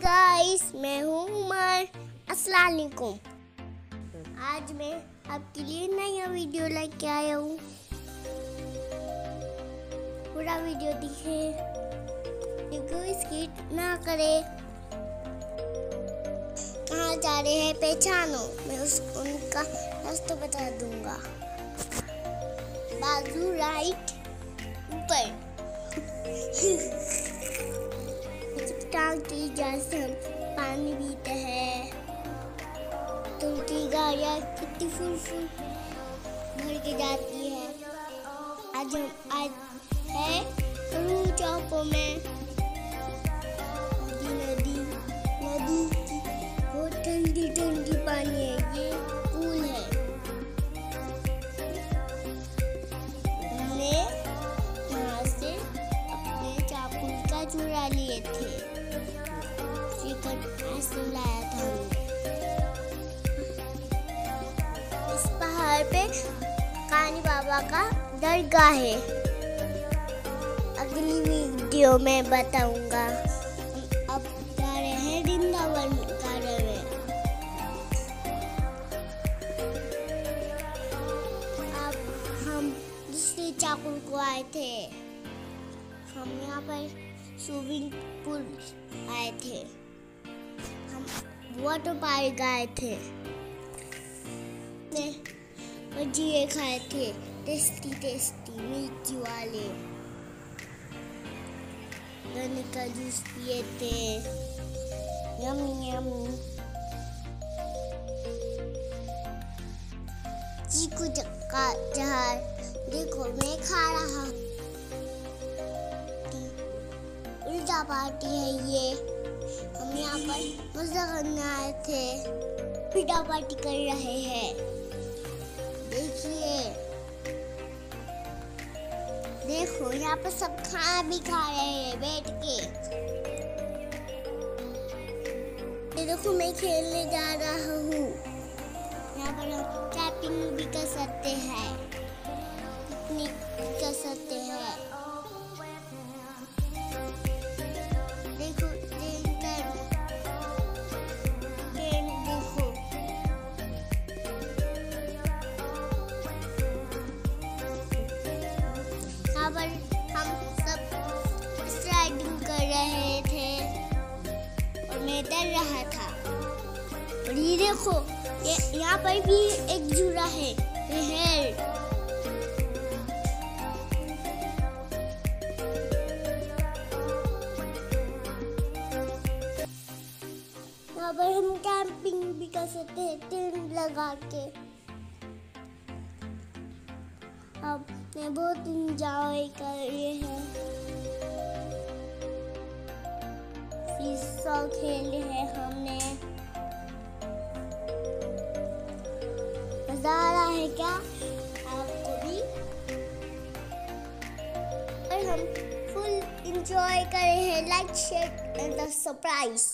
Guys मैं हूँ उमर। अस्सलाम वालेकुम। आज मैं आपके लिए नया वीडियो लेके आया हूँ। पूरा वीडियो दिखे स्किप ना करे। कहाँ जा रहे हैं पहचानो, मैं उस, उनका रास्ता बता दूँगा। बाजू राइट ऊपर। टांकी जैसे हम पानी पीते हैं। तो उनकी गाड़ियाँ कितनी फुल फुल भर के जाती है। आज हम, आज है रू चौकों में। नदी नदी की, बहुत ठंडी ठंडी पानी है, ये पूल है। हमने यहाँ से अपने चाकू का चुरा लिए थे। लाया था इस पहाड़ पे कानी बाबा का दरगाह है। अगली वीडियो में बताऊँगा। अब जा रहे हैं वृंदावन गार्डन में अब हम दूसरे चाकुर को आए थे। हम यहाँ पर स्विमिंग पूल आए थे। वाटर पार्क गए थे भजिए खाए थे टेस्टी टेस्टी मिर्ची वाले। गन्ने का जूस पिए थे। यम्मी यम्मी चीकू चक्का जहाज़ देखो, मैं खा रहा उल्टा पार्टी है ये। हम यहाँ पर मज़ा करने आए थे पिटा पार्टी कर रहे हैं। देखिए। देखो, यहाँ पर सब खाना भी खा रहे हैं, बैठ के। देखो, मैं खेलने जा रहा हूँ। यहाँ पर हम कैपिंग भी कर सकते हैं। पिकनिक कर सकते हैं। डर रहा था। और ये देखो, ये यहाँ पर भी एक झूला है पर हम कैंपिंग भी कर सकते हैं टेंट लगा के। अब मैं बहुत इंजॉय कर रही हूँ। सीसॉ खेले हैं हमने। मज़ा आ रहा है क्या? आपको भी? और हम फुल इंजॉय कर हैं। Like share and the surprise